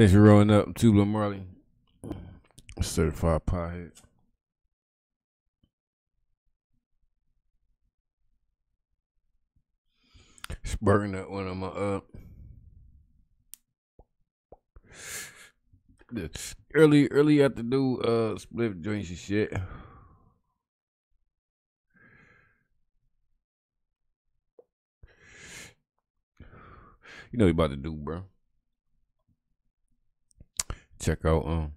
Thanks for rolling up. TwoBlunt Marley. Certified pothead. Sparking that one on my the early early afternoon uh split joints and shit. You know what you about to do, bro. Check out um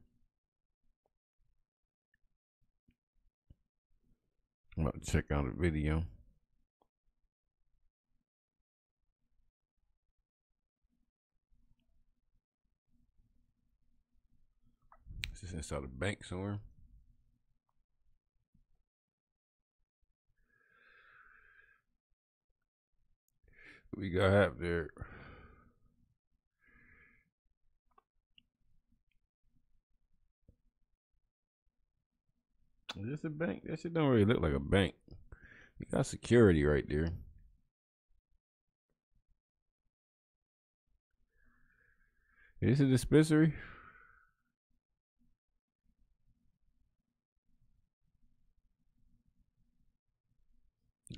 I'm about to check out a video. This is this inside a bank somewhere? We got have there? Is this a bank? That shit don't really look like a bank. You got security right there. Is this a dispensary?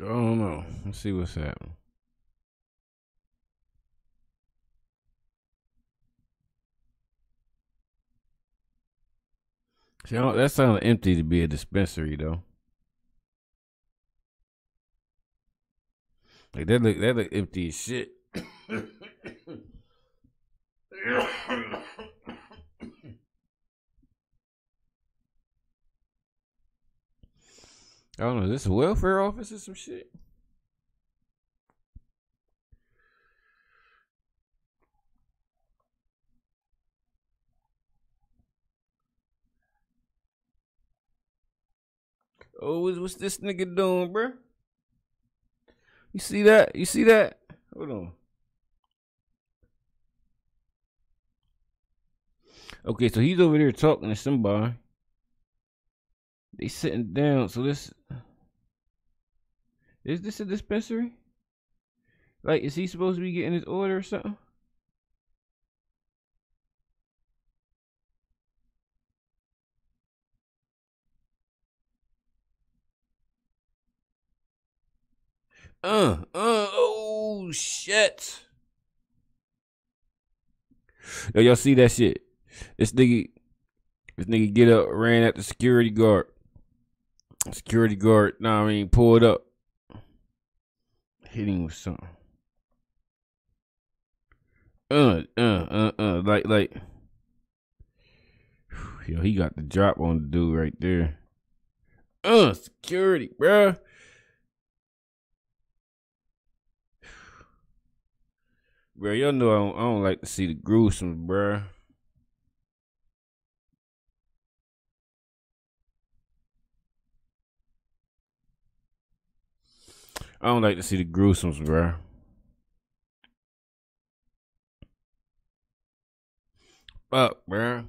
I don't know. Let's see what's happening. See, that sounds empty to be a dispensary, though. Like that look that look empty as shit. I don't know. Is this a welfare office or some shit? Oh, what's, this nigga doing, bro? You see that? You see that? Hold on. Okay, so he's over there talking to somebody. They sitting down. So this is this a dispensary? Like, is he supposed to be getting his order or something? Uh, uh, oh shit. Yo, y'all see that shit? This nigga, this nigga get up, ran at the security guard. Security guard, nah, I mean, pulled up. Hit him with something. Uh, uh, uh, uh, like, like. Yo, he got the drop on the dude right there. Uh, security, bruh. Bro, y'all know I don't, I don't like to see the gruesome, bro. I don't like to see the gruesomes, bro. Fuck, bro.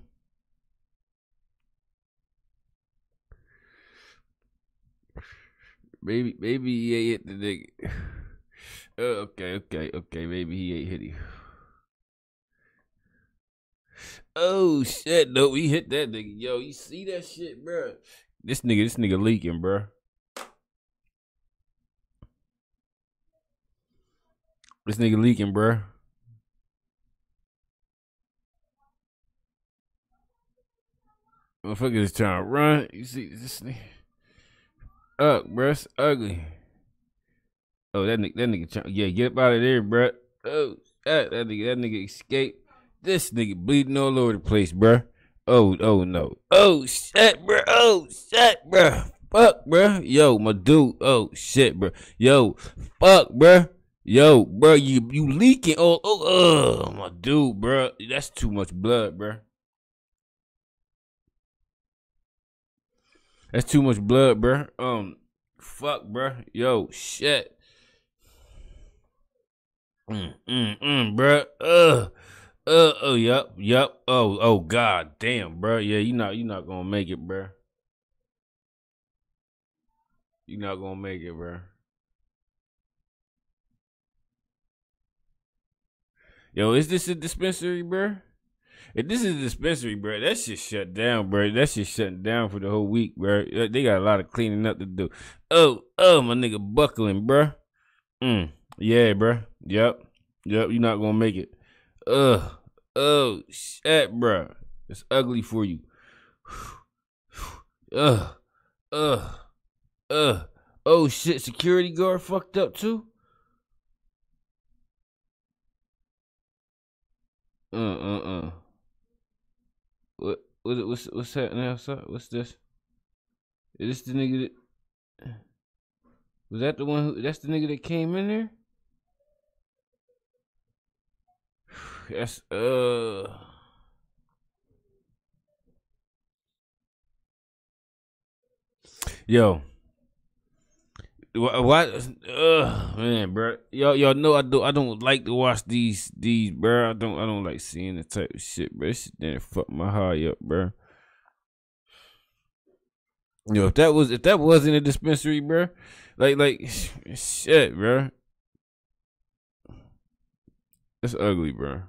Maybe, maybe he hit the nigga. Uh, okay, okay, okay. Maybe he ain't hit you. Oh shit! No, we hit that nigga. Yo, you see that shit, bro? This nigga, this nigga leaking, bro. This nigga leaking, bro. Motherfucker is trying to run. You see this nigga? Up, bro. It's ugly. Oh, that nigga, that nigga, yeah, get up out of there, bro. Oh, that, that nigga, that nigga escaped. This nigga bleeding all over the place, bro. Oh, oh no. Oh shit, bro. Oh shit, bro. Fuck, bro. Yo, my dude. Oh shit, bro. Yo, fuck, bro. Yo, bro, you you leaking. Oh, oh, oh, my dude, bro. That's too much blood, bro. That's too much blood, bro. Um, fuck, bro. Yo, shit. Mm, mm, mm, bro. Uh, uh, oh, yep, yep. Oh, oh, god damn, bro. Yeah, you not, you not gonna make it, bro. You not gonna make it, bro. Yo, is this a dispensary, bro? If this is a dispensary, bro, that shit shut down, bro. That shit shutting down for the whole week, bro. They got a lot of cleaning up to do. Oh, oh, my nigga buckling, bro. Mm, yeah, bro. Yep, yep. You're not gonna make it. Ugh, oh shit, bro. It's ugly for you. Ugh, ugh, ugh. Oh shit, security guard fucked up too. Uh uh uh. What what what's what's happening outside? What's this? Is this the nigga that was that the one who that's the nigga that came in there? That's uh Yo, what? Ugh, man, bro. Y'all, y'all know I do. I don't like to watch these, these, bro. I don't, I don't like seeing the type of shit, bro. This shit didn't fuck my heart up, bro. Yo, if that was, if that wasn't a dispensary, bro, like, like, shit, bro. It's ugly, bro.